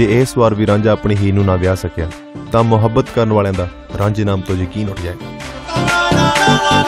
ਜੇ ਇਸ ਵਾਰ ਵੀ ਰਾਂਝਾ ਆਪਣੀ ਹੀਰ ਨੂੰ ਨਾ ਵਿਆਹ ਸਕਿਆ, ਤਾਂ ਮੁਹੱਬਤ ਕਰਨ ਵਾਲਿਆਂ ਦਾ ਰਾਂਝੇ ਨਾਮ ਤੋਂ ਯਕੀਨ ਉੱਠ ਜਾਏਗਾ